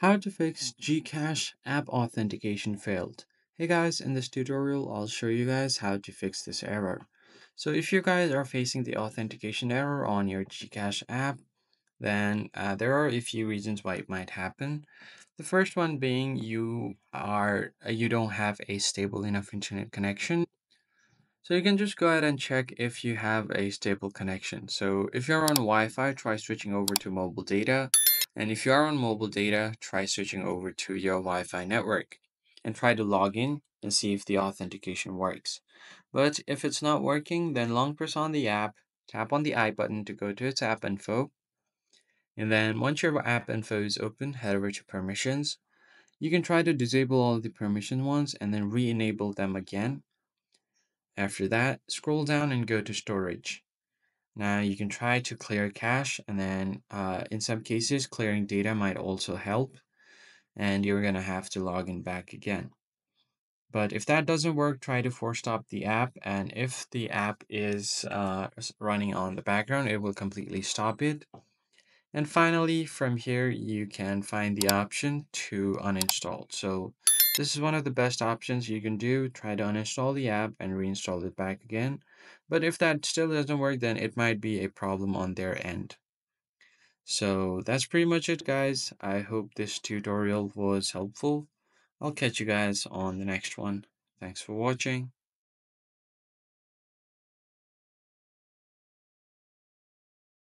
How to fix Gcash app authentication failed. Hey guys, in this tutorial, I'll show you guys how to fix this error. So if you guys are facing the authentication error on your Gcash app, then uh, there are a few reasons why it might happen. The first one being you are uh, you don't have a stable enough internet connection. So you can just go ahead and check if you have a stable connection. So if you're on Wi-Fi, try switching over to mobile data. And if you are on mobile data, try switching over to your Wi-Fi network and try to log in and see if the authentication works. But if it's not working, then long press on the app, tap on the I button to go to its app info. And then once your app info is open, head over to permissions. You can try to disable all the permission ones and then re-enable them again. After that, scroll down and go to storage. Now you can try to clear cache and then uh, in some cases clearing data might also help and you're going to have to log in back again. But if that doesn't work, try to force stop the app and if the app is uh, running on the background, it will completely stop it. And finally, from here, you can find the option to uninstall. So this is one of the best options you can do. Try to uninstall the app and reinstall it back again. But if that still doesn't work, then it might be a problem on their end. So that's pretty much it, guys. I hope this tutorial was helpful. I'll catch you guys on the next one. Thanks for watching.